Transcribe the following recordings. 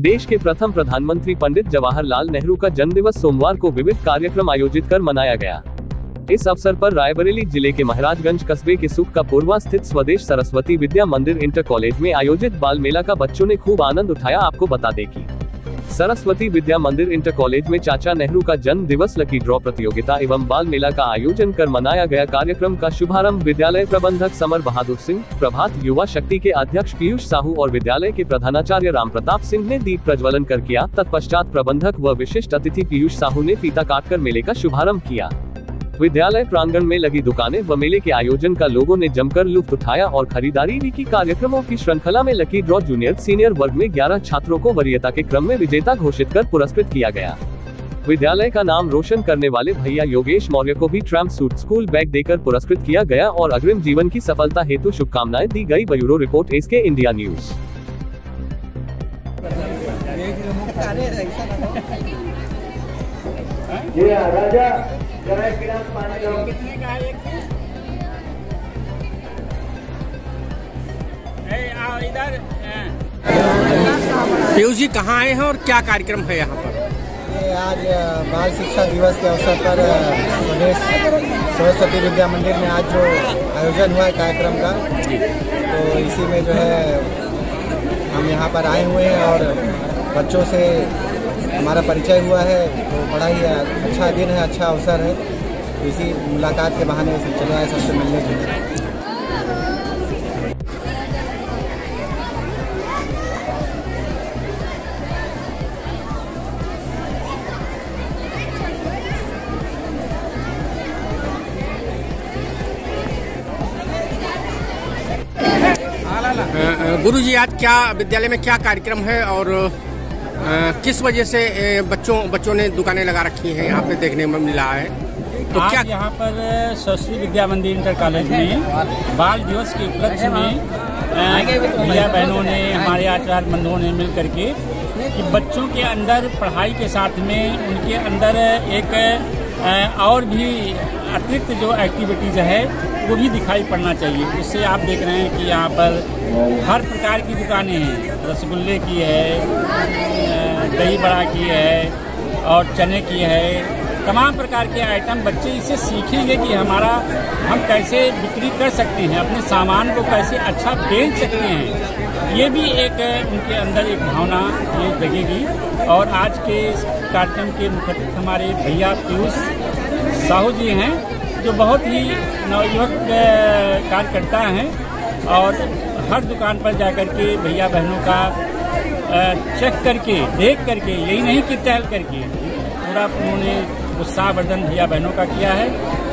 देश के प्रथम प्रधानमंत्री पंडित जवाहरलाल नेहरू का जन्मदिवस सोमवार को विविध कार्यक्रम आयोजित कर मनाया गया। इस अवसर पर रायबरेली ज़िले के महाराजगंज कस्बे के सुख का पूर्वा स्थित स्वदेश सरस्वती विद्या मंदिर इंटर कॉलेज में आयोजित बाल मेला का बच्चों ने खूब आनंद उठाया, आपको बता दें कि सरस्वती विद्या मंदिर इंटर कॉलेज में चाचा नेहरू का जन्म दिवस लकी ड्रॉ प्रतियोगिता एवं बाल मेला का आयोजन कर मनाया गया कार्यक्रम का शुभारंभ विद्यालय प्रबंधक समर बहादुर सिंह, प्रभात युवा शक्ति के अध्यक्ष पीयूष साहू और विद्यालय के प्रधानाचार्य राम प्रताप सिंह ने दीप प्रज्वलन कर किया। तत्पश्चात प्रबंधक व विशिष्ट अतिथि पीयूष साहू ने फीता काटकर मेले का शुभारंभ किया। विद्यालय प्रांगण में लगी दुकानें व मेले के आयोजन का लोगों ने जमकर लुफ्त उठाया और खरीदारी भी की। कार्यक्रमों की श्रृंखला में लकी ड्रॉ जूनियर सीनियर वर्ग में 11 छात्रों को वरीयता के क्रम में विजेता घोषित कर पुरस्कृत किया गया। विद्यालय का नाम रोशन करने वाले भैया योगेश मौर्य को भी ट्रैम्प सूट स्कूल बैग देकर पुरस्कृत किया गया और अग्रिम जीवन की सफलता हेतु शुभकामनाएँ दी गई। Bureau report S K India news. राजा? जरा एक गिलास पानी लो कितने का है एक इधर। पीयूष जी कहाँ आए हैं और क्या कार्यक्रम है यहाँ पर आज बाल शिक्षा दिवस के अवसर पर स्वदेश सरस्वती विद्या मंदिर में आज जो आयोजन हुआ है कार्यक्रम का तो इसी में जो है हम यहाँ पर आए हुए हैं और बच्चों से हमारा परिचय हुआ है तो बड़ा ही अच्छा दिन है अच्छा अवसर है। तो इसी मुलाकात के बहाने से चले आए सबसे मिलने के लिए। गुरु जी आज क्या विद्यालय में क्या कार्यक्रम है और किस वजह से बच्चों बच्चों ने दुकानें लगा रखी हैं? यहाँ पे देखने में मिला है। तो क्या यहाँ पर सरस्वती विद्या मंदिर इंटर कॉलेज में बाल दिवस के उपलक्ष्य में भैया बहनों ने हमारे आचार्य बंधुओं ने मिल करके कि बच्चों के अंदर पढ़ाई के साथ में उनके अंदर एक और भी अतिरिक्त जो एक्टिविटीज़ है वो भी दिखाई पड़ना चाहिए। इससे आप देख रहे हैं कि यहाँ पर हर प्रकार की दुकानें हैं। रसगुल्ले की है दही बड़ा की है और चने की है। तमाम प्रकार के आइटम बच्चे इसे सीखेंगे कि हमारा, हम कैसे बिक्री कर सकते हैं, अपने सामान को कैसे अच्छा बेच सकते हैं। ये भी एक उनके अंदर एक भावना ये जगेगी। और आज के इस कार्यक्रम के मुख्य हमारे भैया पीयूष साहू जी हैं, जो बहुत ही नवयुवक कार्यकर्ता हैं। और हर दुकान पर जाकर के भैया बहनों का चेक करके, देख करके, यही नहीं कि टहल करके। पूरा उन्होंने उत्साहवर्धन भैया बहनों का किया है।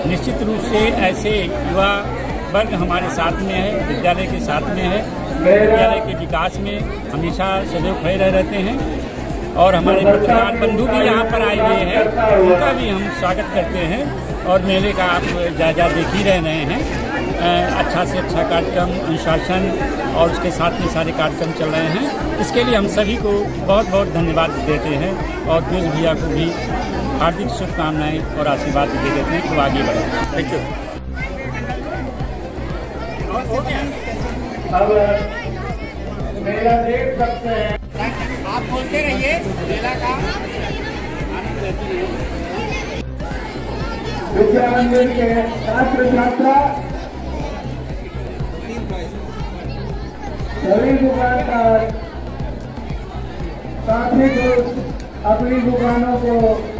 निश्चित रूप से ऐसे युवा वर्ग हमारे साथ में है, विद्यालय के साथ में है। विद्यालय के विकास में हमेशा सदैव खड़े रह रहते हैं। और हमारे पत्रकार बंधु भी यहाँ पर आए हुए हैं। उनका भी हम स्वागत करते हैं। और मेले का आप जायजा देख ही रह रहे हैं अच्छा से अच्छा कार्यक्रम अनुशासन और उसके साथ में सारे कार्यक्रम चल रहे हैं। इसके लिए हम सभी को बहुत बहुत धन्यवाद देते हैं और पीयूष भैया को भी हार्दिक शुभकामनाएँ और आशीर्वाद दे देते हैं। कि वो आगे बढ़े। थैंक यू अब मेला देख सकते हैं। आप बोलते रहिए मेला का विद्या मंदिर के छात्र छात्रा सभी दुकानदार साथी दोस्त अपनी दुकानों को